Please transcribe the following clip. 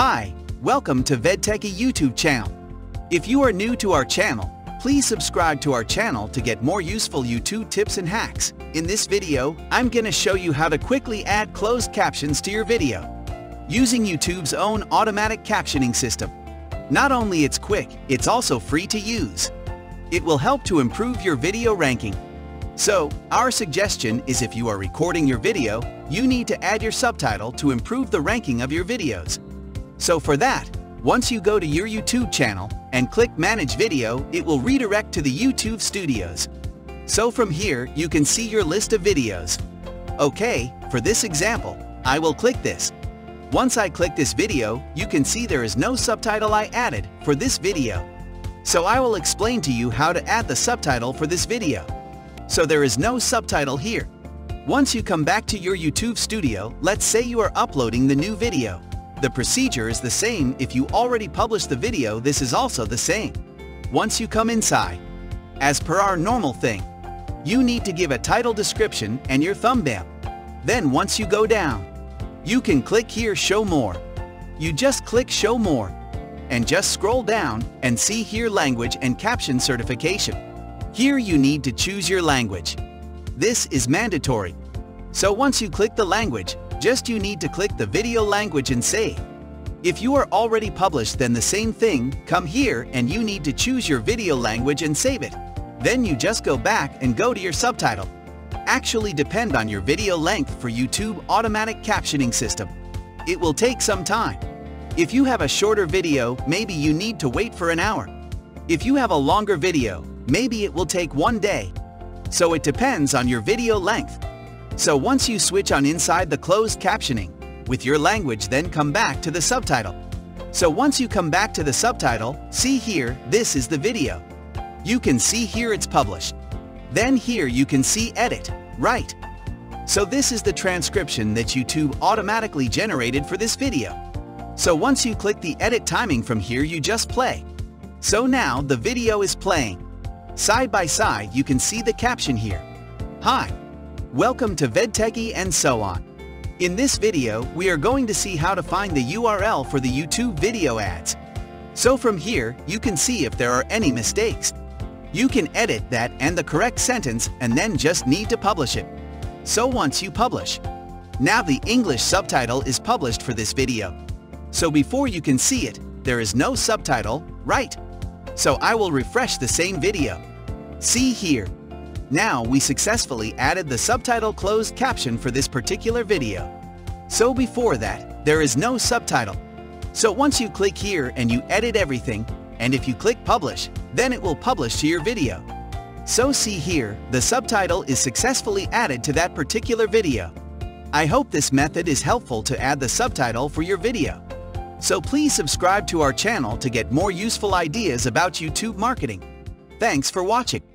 Hi, welcome to VidTechy YouTube channel. If you are new to our channel, please subscribe to our channel to get more useful YouTube tips and hacks. In this video, I'm gonna show you how to quickly add closed captions to your video using YouTube's own automatic captioning system. Not only it's quick, it's also free to use. It will help to improve your video ranking. So, our suggestion is if you are recording your video, you need to add your subtitle to improve the ranking of your videos. So for that, once you go to your YouTube channel and click Manage Video, it will redirect to the YouTube Studios. So from here, you can see your list of videos. Okay, for this example, I will click this. Once I click this video, you can see there is no subtitle I added for this video. So I will explain to you how to add the subtitle for this video. So there is no subtitle here. Once you come back to your YouTube studio, let's say you are uploading the new video. The procedure is the same if you already published the video this is also the same. Once you come inside, as per our normal thing, you need to give a title description and your thumbnail. Then once you go down, you can click here Show More. You just click Show More and just scroll down and see here Language and Caption Certification. Here you need to choose your language. This is mandatory. So once you click the language, just you need to click the video language and save. If you are already published then the same thing, come here and you need to choose your video language and save it. Then you just go back and go to your subtitle. Actually depend on your video length for YouTube automatic captioning system. It will take some time. If you have a shorter video, maybe you need to wait for an hour. If you have a longer video, maybe it will take one day. So it depends on your video length. So once you switch on inside the closed captioning, with your language then come back to the subtitle. So once you come back to the subtitle, see here, this is the video. You can see here it's published. Then here you can see edit, right. So this is the transcription that YouTube automatically generated for this video. So once you click the edit timing from here you just play. So now the video is playing. Side by side you can see the caption here. Hi, Welcome to VidTechy and so on. In this video, we are going to see how to find the URL for the YouTube video ads. So from here, you can see if there are any mistakes. You can edit that and the correct sentence and then just need to publish it. So once you publish, now the English subtitle is published for this video. So before you can see it, there is no subtitle, right? So I will refresh the same video. See here, now we successfully added the subtitle closed caption for this particular video. So before that, there is no subtitle. So once you click here and you edit everything, and if you click publish, then it will publish to your video. So see here, the subtitle is successfully added to that particular video. I hope this method is helpful to add the subtitle for your video. So please subscribe to our channel to get more useful ideas about YouTube marketing. Thanks for watching.